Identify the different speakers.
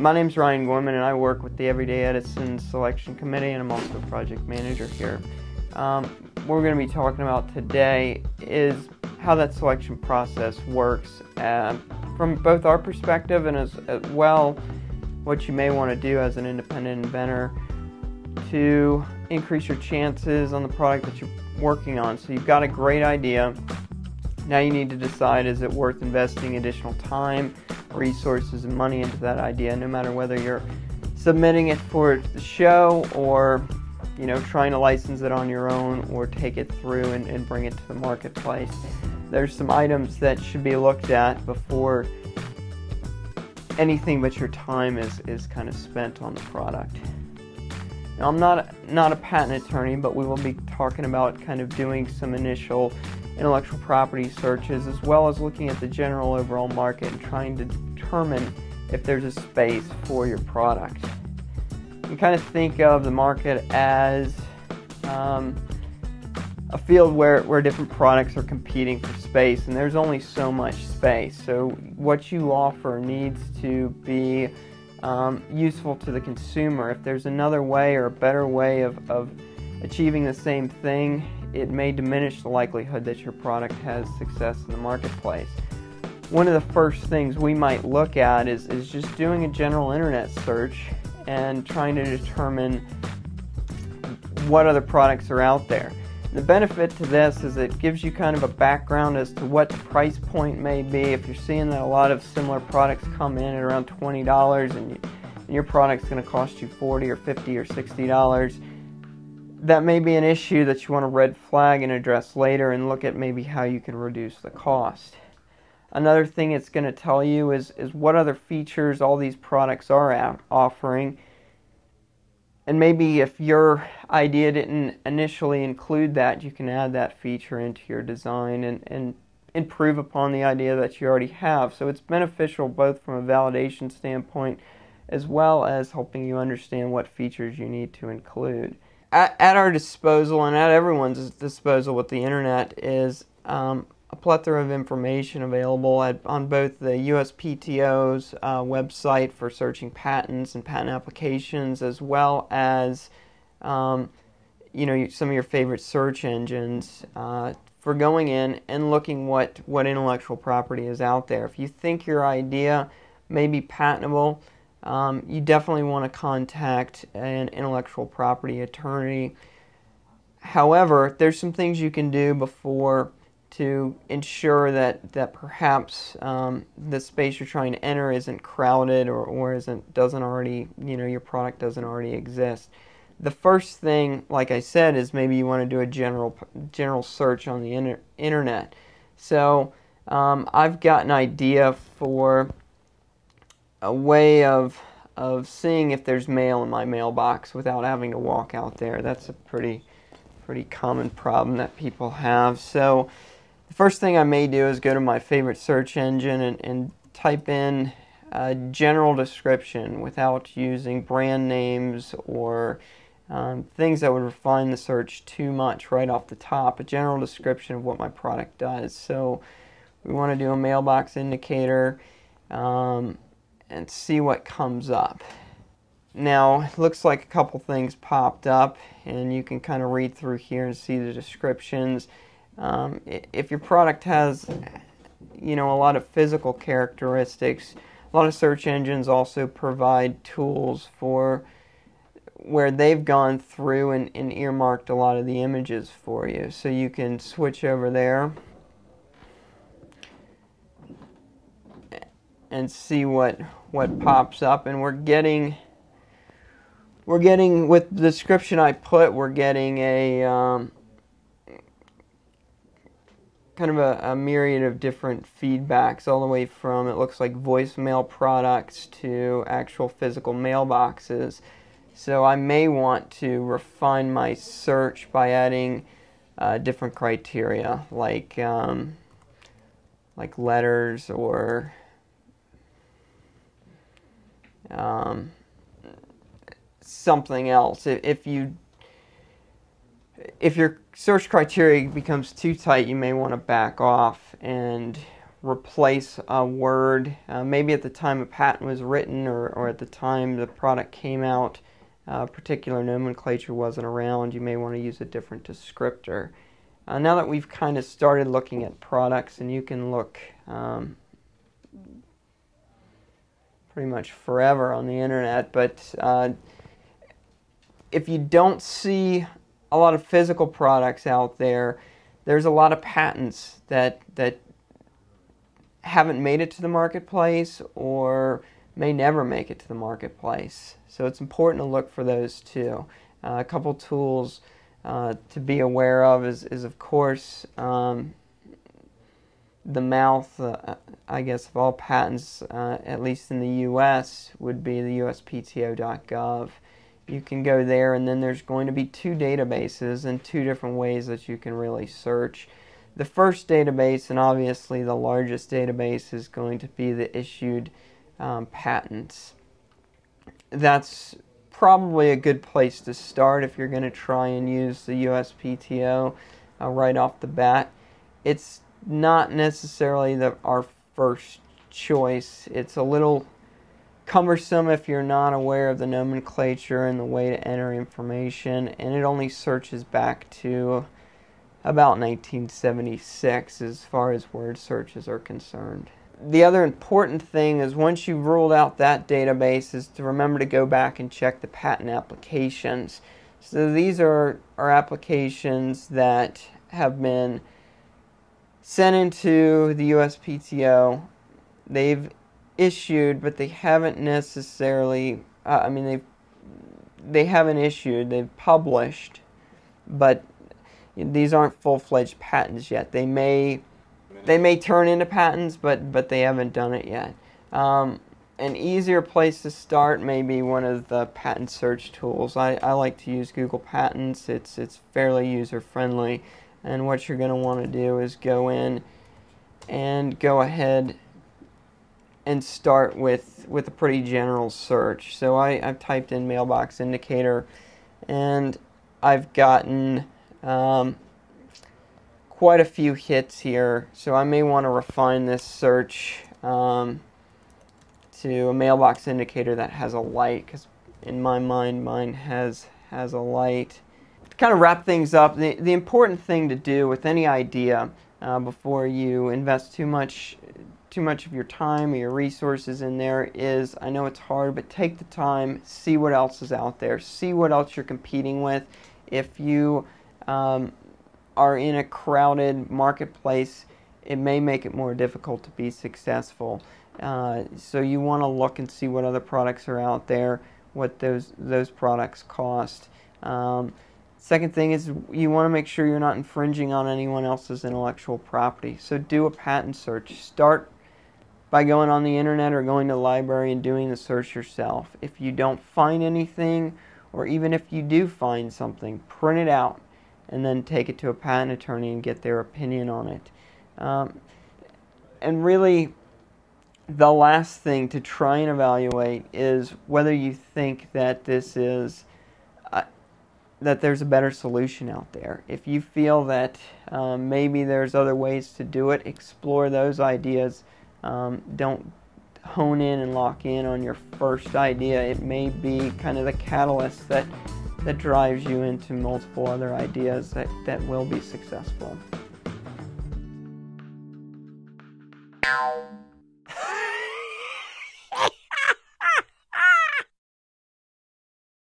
Speaker 1: My name is Ryan Gorman, and I work with the Everyday Edison Selection Committee, and I'm also a project manager here. Um, what we're going to be talking about today is how that selection process works uh, from both our perspective and as, as well what you may want to do as an independent inventor to increase your chances on the product that you're working on. So you've got a great idea. Now you need to decide is it worth investing additional time resources and money into that idea, no matter whether you're submitting it for the show or you know trying to license it on your own or take it through and, and bring it to the marketplace. There's some items that should be looked at before anything but your time is, is kind of spent on the product. Now, I'm not not a patent attorney, but we will be talking about kind of doing some initial intellectual property searches as well as looking at the general overall market and trying to determine if there's a space for your product. You kind of think of the market as um, a field where, where different products are competing for space, and there's only so much space. So, what you offer needs to be um, useful to the consumer. If there's another way or a better way of, of achieving the same thing, it may diminish the likelihood that your product has success in the marketplace. One of the first things we might look at is, is just doing a general internet search and trying to determine what other products are out there. The benefit to this is it gives you kind of a background as to what the price point may be. If you're seeing that a lot of similar products come in at around $20 and, you, and your product's going to cost you 40 or 50 or 60 dollars, that may be an issue that you want to red flag and address later and look at maybe how you can reduce the cost. Another thing it's going to tell you is, is what other features all these products are offering and maybe if your idea didn't initially include that, you can add that feature into your design and, and improve upon the idea that you already have. So it's beneficial both from a validation standpoint as well as helping you understand what features you need to include. At, at our disposal and at everyone's disposal with the internet is um, a plethora of information available at, on both the USPTO's uh, website for searching patents and patent applications, as well as um, you know some of your favorite search engines uh, for going in and looking what what intellectual property is out there. If you think your idea may be patentable, um, you definitely want to contact an intellectual property attorney. However, there's some things you can do before to ensure that that perhaps um, the space you're trying to enter isn't crowded or, or isn't doesn't already you know your product doesn't already exist. The first thing, like I said, is maybe you want to do a general general search on the inter- internet. So um, I've got an idea for a way of of seeing if there's mail in my mailbox without having to walk out there. That's a pretty pretty common problem that people have. So the first thing I may do is go to my favorite search engine and, and type in a general description without using brand names or um, things that would refine the search too much right off the top. A general description of what my product does. So we want to do a mailbox indicator um, and see what comes up. Now, it looks like a couple things popped up, and you can kind of read through here and see the descriptions. Um, if your product has, you know, a lot of physical characteristics, a lot of search engines also provide tools for where they've gone through and, and earmarked a lot of the images for you. So you can switch over there and see what what pops up and we're getting we're getting with the description I put we're getting a um, kind of a, a, myriad of different feedbacks, all the way from it looks like voicemail products to actual physical mailboxes. So I may want to refine my search by adding uh, different criteria, like um, like letters or um, something else. If you if your search criteria becomes too tight, you may want to back off and replace a word. Uh, maybe at the time a patent was written or, or at the time the product came out, uh, particular nomenclature wasn't around. You may want to use a different descriptor. Uh, now that we've kind of started looking at products, and you can look um, pretty much forever on the internet, but uh, if you don't see a lot of physical products out there, there's a lot of patents that that haven't made it to the marketplace or may never make it to the marketplace. So it's important to look for those too. Uh, a couple tools uh, to be aware of is, is of course, um, the mouth, uh, I guess, of all patents, uh, at least in the U.S., would be the USPTO.gov. You can go there, and then there's going to be two databases and two different ways that you can really search. The first database, and obviously the largest database, is going to be the issued um, patents. That's probably a good place to start if you're going to try and use the USPTO uh, right off the bat. It's not necessarily the, our first choice. It's a little cumbersome if you're not aware of the nomenclature and the way to enter information, and it only searches back to about 1976 as far as word searches are concerned. The other important thing is once you've ruled out that database is to remember to go back and check the patent applications. So these are, are applications that have been sent into the USPTO. They've issued, but they haven't necessarily. Uh, I mean, they've they haven't issued. They've published, but these aren't full-fledged patents yet. They may they may turn into patents, but but they haven't done it yet. Um, an easier place to start may be one of the patent search tools. I, I like to use Google Patents. It's it's fairly user friendly, and what you're going to want to do is go in and go ahead and start with with a pretty general search. So I, I've typed in mailbox indicator, and I've gotten um, quite a few hits here, so I may want to refine this search um, to a mailbox indicator that has a light, because in my mind, mine has has a light. Kind of wrap things up, the, the important thing to do with any idea uh, before you invest too much too much of your time or your resources in there is I know it's hard, but take the time, see what else is out there, see what else you're competing with. If you um, are in a crowded marketplace, it may make it more difficult to be successful. Uh, so you want to look and see what other products are out there, what those those products cost. Um, second thing is you want to make sure you're not infringing on anyone else's intellectual property. So do a patent search. Start by going on the internet or going to the library and doing the search yourself. If you don't find anything, or even if you do find something, print it out and then take it to a patent attorney and get their opinion on it. Um, and really, the last thing to try and evaluate is whether you think that this is that there's a better solution out there. If you feel that um, maybe there's other ways to do it, explore those ideas. Um, don't hone in and lock in on your first idea. It may be kind of the catalyst that that drives you into multiple other ideas that, that will be successful.